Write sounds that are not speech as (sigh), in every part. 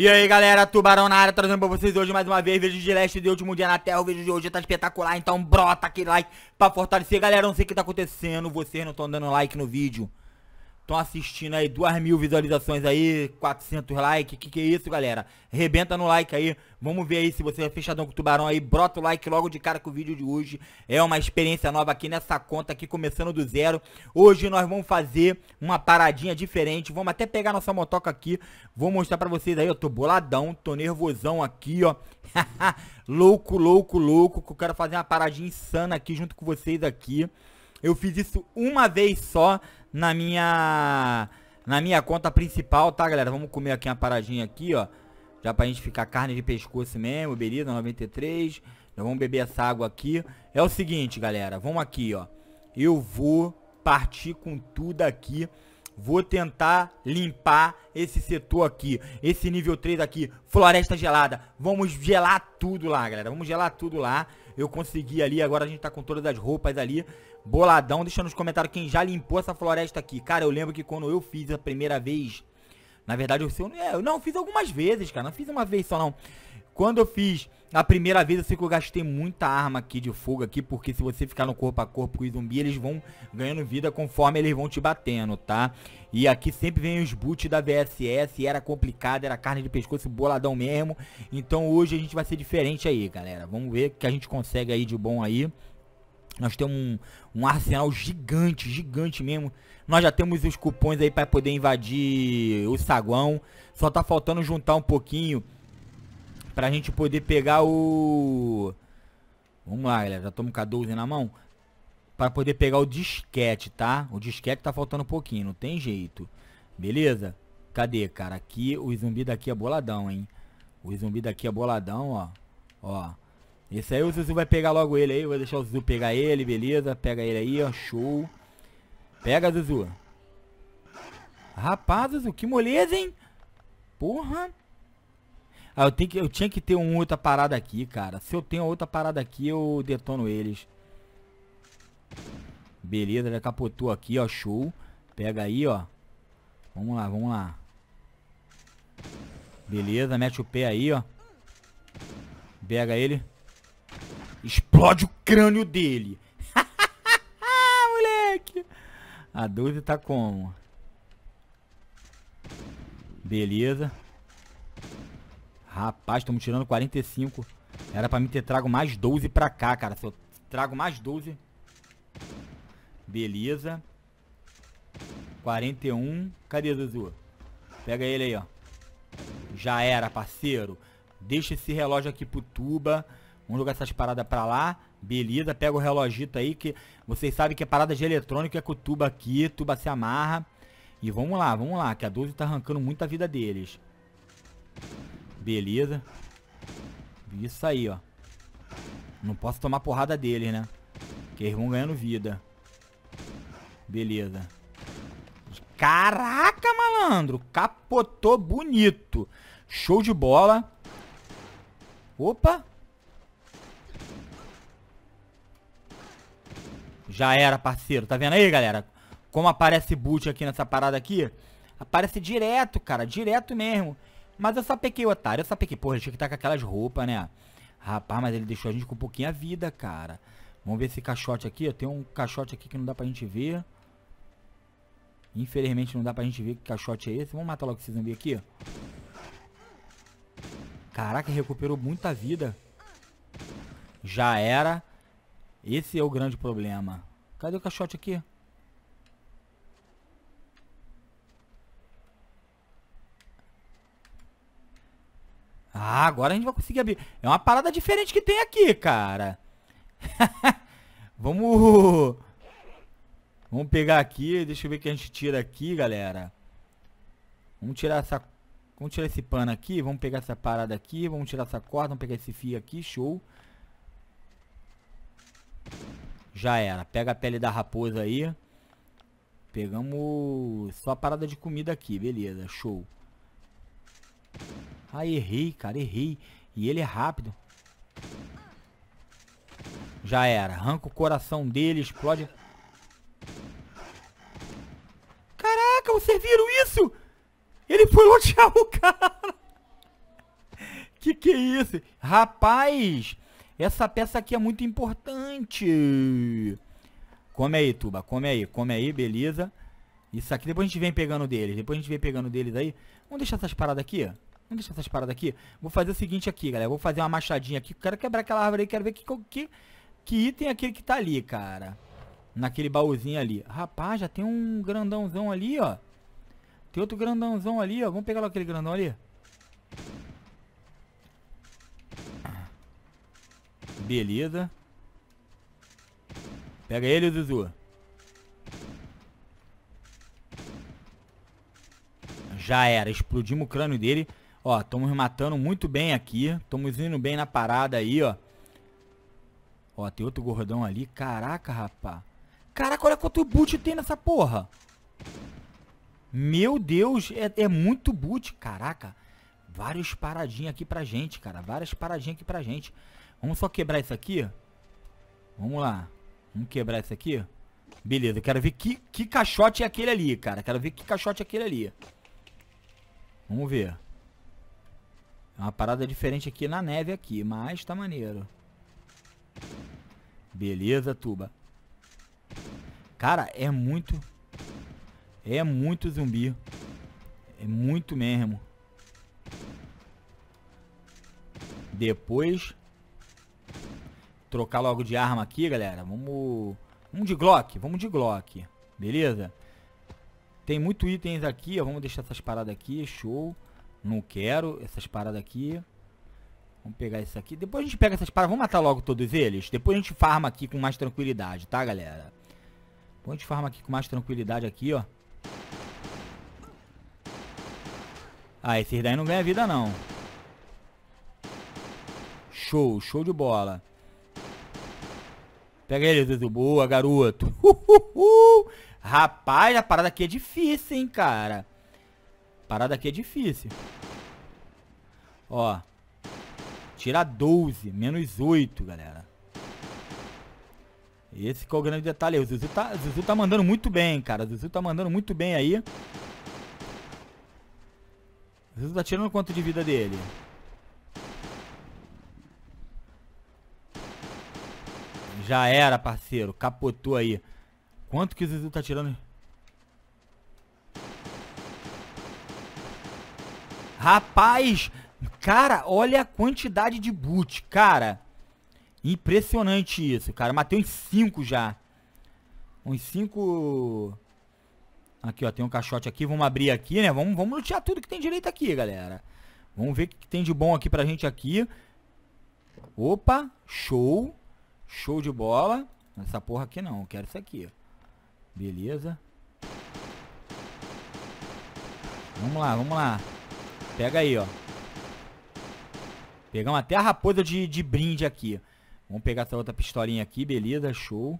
E aí galera, Tubarão na área, trazendo pra vocês hoje mais uma vez vídeo de leste de último dia na Terra, o vídeo de hoje tá espetacular, então brota aquele like pra fortalecer, galera, não sei o que tá acontecendo, vocês não estão dando like no vídeo, estão assistindo aí, duas mil visualizações aí, 400 likes, que que é isso galera, rebenta no like aí, vamos ver aí se você é fechadão com o Tubarão aí, brota o like logo de cara com o vídeo de hoje, é uma experiência nova aqui nessa conta aqui, começando do zero, hoje nós vamos fazer uma paradinha diferente, vamos até pegar nossa motoca aqui, vou mostrar pra vocês aí, eu tô boladão, tô nervosão aqui, ó, (laughs) louco, louco, louco, que eu quero fazer uma paradinha insana aqui junto com vocês aqui, eu fiz isso uma vez só na minha na minha conta principal, tá, galera? Vamos comer aqui uma paradinha aqui, ó. Já pra gente ficar carne de pescoço mesmo, beleza? 93. Já vamos beber essa água aqui. É o seguinte, galera. Vamos aqui, ó. Eu vou partir com tudo aqui. Vou tentar limpar esse setor aqui. Esse nível 3 aqui. Floresta gelada. Vamos gelar tudo lá, galera. Vamos gelar tudo lá. Eu consegui ali. Agora a gente tá com todas as roupas ali boladão. Deixa nos comentários quem já limpou essa floresta aqui. Cara, eu lembro que quando eu fiz a primeira vez... Na verdade, eu, eu, é, eu não fiz algumas vezes, cara. Não fiz uma vez só, não. Quando eu fiz a primeira vez, eu sei que eu gastei muita arma aqui de fogo aqui, porque se você ficar no corpo a corpo com os zumbi, eles vão ganhando vida conforme eles vão te batendo, tá? E aqui sempre vem os boot da VSS, era complicado, era carne de pescoço boladão mesmo. Então hoje a gente vai ser diferente aí, galera. Vamos ver o que a gente consegue aí de bom aí. Nós temos um, um, arsenal gigante, gigante mesmo. Nós já temos os cupons aí para poder invadir o saguão. Só tá faltando juntar um pouquinho pra gente poder pegar o... Vamos lá, galera. Já estamos com a 12 na mão. Para poder pegar o disquete, tá? O disquete tá faltando um pouquinho, não tem jeito. Beleza? Cadê, cara? Aqui, o zumbi daqui é boladão, hein? O zumbi daqui é boladão, ó. Ó. Esse aí o Zuzu vai pegar logo ele aí. Vou deixar o Zuzu pegar ele, beleza. Pega ele aí, ó. Show. Pega, Zuzu. Rapaz, Zuzu, que moleza, hein? Porra. Ah, eu, tenho que, eu tinha que ter uma outra parada aqui, cara. Se eu tenho outra parada aqui, eu detono eles. Beleza, já capotou aqui, ó. Show. Pega aí, ó. Vamos lá, vamos lá. Beleza, mete o pé aí, ó. Pega ele. Explode o crânio dele. (laughs) Moleque. A 12 tá como? Beleza. Rapaz, estamos tirando 45. Era pra mim ter trago mais 12 pra cá, cara. Se eu trago mais 12... Beleza. 41. Cadê, Zuzu? Pega ele aí, ó. Já era, parceiro. Deixa esse relógio aqui pro tuba. Vamos jogar essas paradas pra lá. Beleza, pega o relogito aí, que vocês sabem que é parada de eletrônico, é com o tuba aqui, tuba se amarra. E vamos lá, vamos lá, que a 12 tá arrancando muita vida deles. Beleza. Isso aí, ó. Não posso tomar porrada deles, né? Porque eles vão ganhando vida. Beleza. Caraca, malandro. Capotou bonito. Show de bola. Opa. Já era, parceiro. Tá vendo aí, galera? Como aparece boot aqui nessa parada aqui. Aparece direto, cara. Direto mesmo. Mas eu só pequei otário. Eu só pequei. Porra, tinha que tá com aquelas roupas, né? Rapaz, mas ele deixou a gente com um pouquinho a vida, cara. Vamos ver esse caixote aqui. Tem um caixote aqui que não dá pra gente ver. Infelizmente não dá pra gente ver que caixote é esse. Vamos matar logo esse zumbi aqui. Caraca, recuperou muita vida. Já era. Esse é o grande problema. Cadê o caixote aqui? Ah, agora a gente vai conseguir abrir. É uma parada diferente que tem aqui, cara. (laughs) Vamos... Vamos pegar aqui. Deixa eu ver o que a gente tira aqui, galera. Vamos tirar essa... Vamos tirar esse pano aqui. Vamos pegar essa parada aqui. Vamos tirar essa corda. Vamos pegar esse fio aqui. Show. Já era. Pega a pele da raposa aí. Pegamos só a parada de comida aqui. Beleza, show. Ah, errei, cara, errei. E ele é rápido. Já era. Arranca o coração dele, explode. Caraca, vocês viram isso? Ele foi lotear o cara. (laughs) Que que é isso? Rapaz, essa peça aqui é muito importante. Come aí, Tuba. Come aí, come aí, beleza. Isso aqui, depois a gente vem pegando deles. Depois a gente vem pegando deles aí. Vamos deixar essas paradas aqui, ó. Vamos deixar essas paradas aqui. Vou fazer o seguinte aqui, galera. Vou fazer uma machadinha aqui. Quero quebrar aquela árvore aí. Quero ver que, que, que item é aquele que tá ali, cara. Naquele baúzinho ali. Rapaz, já tem um grandãozão ali, ó. Tem outro grandãozão ali, ó. Vamos pegar logo aquele grandão ali. Beleza. Pega ele, Zuzu. Já era. Explodimos o crânio dele. Ó, estamos matando muito bem aqui. Estamos indo bem na parada aí, ó. Ó, tem outro gordão ali. Caraca, rapá. Caraca, olha quanto boot tem nessa porra. Meu Deus, é, é muito boot. Caraca. Vários paradinhos aqui pra gente, cara. Várias paradinhas aqui pra gente. Vamos só quebrar isso aqui. Vamos lá. Vamos quebrar isso aqui. Beleza, quero ver que, que caixote é aquele ali, cara. Quero ver que caixote é aquele ali. Vamos ver. É uma parada diferente aqui na neve aqui, mas tá maneiro. Beleza, tuba. Cara, é muito... É muito zumbi. É muito mesmo. Depois trocar logo de arma aqui, galera. Vamos... Vamos de Glock, vamos de Glock. Beleza? Tem muito itens aqui, ó. Vamos deixar essas paradas aqui, show. Não quero essas paradas aqui. Vamos pegar isso aqui. Depois a gente pega essas paradas. Vamos matar logo todos eles. Depois a gente farma aqui com mais tranquilidade, tá, galera? Depois a gente farma aqui com mais tranquilidade aqui, ó. Ah, esses daí não ganha vida, não. Show, show de bola. Pega ele, Zuzu. Boa, garoto. Uhuhu. (laughs) Rapaz, a parada aqui é difícil, hein, cara. A parada aqui é difícil. Ó. Tira 12, menos 8, galera. Esse que é o grande detalhe. O Zuzu tá, Zuzu tá mandando muito bem, cara. O Zuzu tá mandando muito bem aí. O Zuzu tá tirando quanto de vida dele? Já era, parceiro. Capotou aí. Quanto que o Zuzu tá tirando? Rapaz! Cara, olha a quantidade de boot, cara. Impressionante isso, cara. Matei uns 5 já. Uns 5... Aqui, ó. Tem um caixote aqui. Vamos abrir aqui, né? Vamos, vamos lutear tudo que tem direito aqui, galera. Vamos ver o que tem de bom aqui pra gente aqui. Opa, show. Show de bola. Essa porra aqui não, eu quero isso aqui. Beleza. Vamos lá, vamos lá. Pega aí, ó. Pegamos até a raposa de, de brinde aqui. Vamos pegar essa outra pistolinha aqui, beleza, show.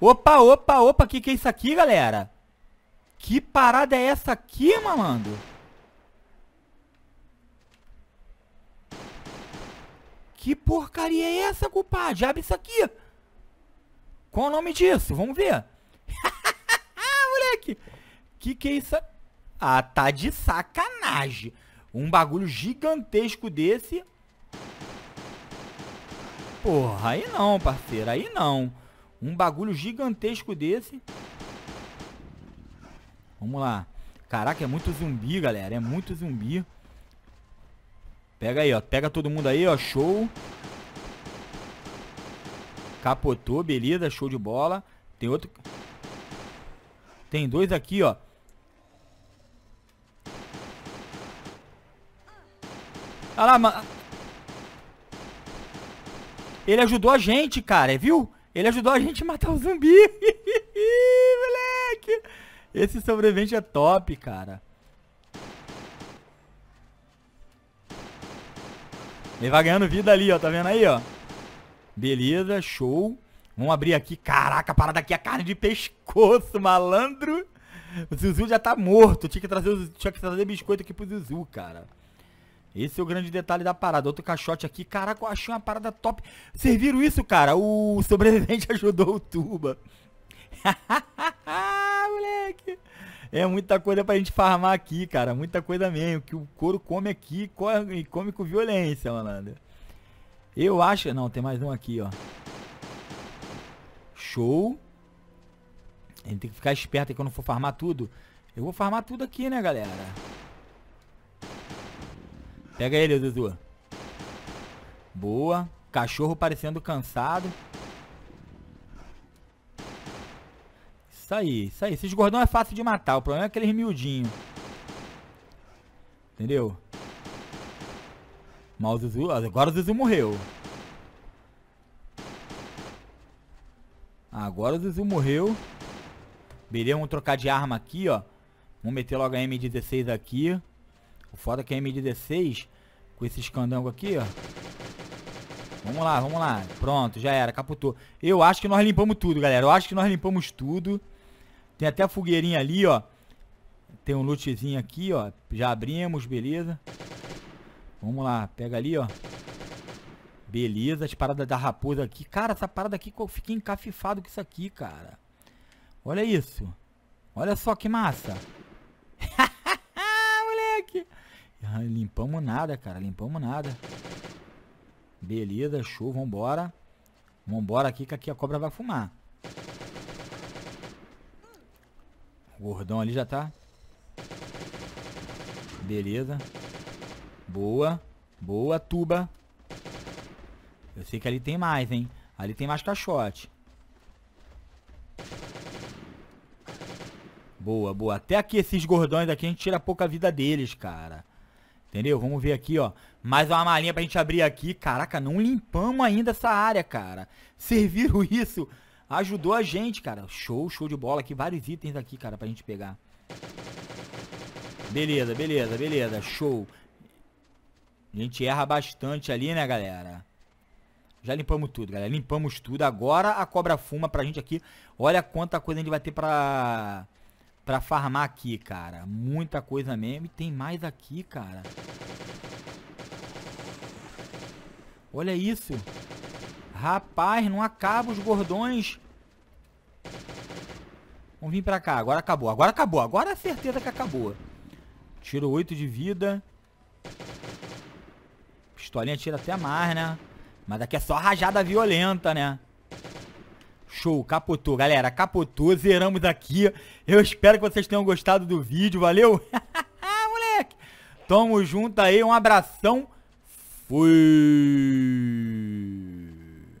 Opa, opa, opa, que que é isso aqui, galera? Que parada é essa aqui, malandro? Que porcaria é essa, compadre? Abre isso aqui. Qual o nome disso? Vamos ver. (laughs) Moleque. Que que é isso? Ah, tá de sacanagem. Um bagulho gigantesco desse. Porra, aí não, parceiro. Aí não. Um bagulho gigantesco desse. Vamos lá. Caraca, é muito zumbi, galera. É muito zumbi. Pega aí, ó. Pega todo mundo aí, ó. Show. Capotou, beleza. Show de bola. Tem outro... Tem dois aqui, ó. Olha lá, mano. Ele ajudou a gente, cara, viu? Ele ajudou a gente a matar o zumbi. (laughs) Moleque. Esse sobrevivente é top, cara. Ele vai ganhando vida ali, ó. Tá vendo aí, ó? Beleza, show. Vamos abrir aqui. Caraca, a parada aqui é carne de pescoço, malandro. O Zuzu já tá morto. Tinha que trazer, tinha que trazer biscoito aqui pro Zuzu, cara. Esse é o grande detalhe da parada. Outro caixote aqui. Caraca, eu achei uma parada top. Vocês viram isso, cara? O sobrevivente (laughs) ajudou o Tuba. (laughs) Moleque. É muita coisa pra gente farmar aqui, cara. Muita coisa mesmo. Que o couro come aqui e come com violência, malandro. Eu acho... Não, tem mais um aqui, ó. Show. A gente tem que ficar esperto aí quando for farmar tudo. Eu vou farmar tudo aqui, né, galera? Pega ele, Zuzu. Boa. Cachorro parecendo cansado. Isso aí, isso aí. Esses gordão é fácil de matar. O problema é aqueles miudinhos. Entendeu? Mas o Zuzu... Agora o Zuzu morreu. Agora o Zuzu morreu. Beleza, vamos trocar de arma aqui, ó. Vamos meter logo a M16 aqui. O foda é que a M16, com esse escandango aqui, ó. Vamos lá, vamos lá. Pronto, já era, caputou. Eu acho que nós limpamos tudo, galera. Eu acho que nós limpamos tudo. Tem até a fogueirinha ali, ó. Tem um lootzinho aqui, ó. Já abrimos, beleza. Vamos lá, pega ali, ó. Beleza, as paradas da raposa aqui. Cara, essa parada aqui, eu fiquei encafifado com isso aqui, cara. Olha isso. Olha só que massa. (laughs) Moleque. Ah, limpamos nada, cara. Limpamos nada. Beleza, show. Vambora. Vambora aqui que aqui a cobra vai fumar. O gordão ali já tá. Beleza. Boa. Boa, tuba. Eu sei que ali tem mais, hein. Ali tem mais caixote. Boa, boa. Até aqui esses gordões aqui a gente tira pouca vida deles, cara. Entendeu? Vamos ver aqui, ó. Mais uma malinha pra gente abrir aqui. Caraca, não limpamos ainda essa área, cara. Serviram isso. Ajudou a gente, cara. Show, show de bola aqui. Vários itens aqui, cara, pra gente pegar. Beleza, beleza, beleza. Show. A gente erra bastante ali, né, galera? Já limpamos tudo, galera. Limpamos tudo. Agora a cobra fuma pra gente aqui. Olha quanta coisa a gente vai ter pra pra farmar aqui, cara. Muita coisa mesmo. E tem mais aqui, cara. Olha isso. Rapaz, não acaba os gordões. Vamos vir pra cá. Agora acabou. Agora acabou. Agora é certeza que acabou. Tiro 8 de vida. Pistolinha tira até mais, né? Mas aqui é só rajada violenta, né? Show, capotou. Galera, capotou, zeramos aqui. Eu espero que vocês tenham gostado do vídeo, valeu? (laughs) Moleque! Tamo junto aí, um abração. Fui!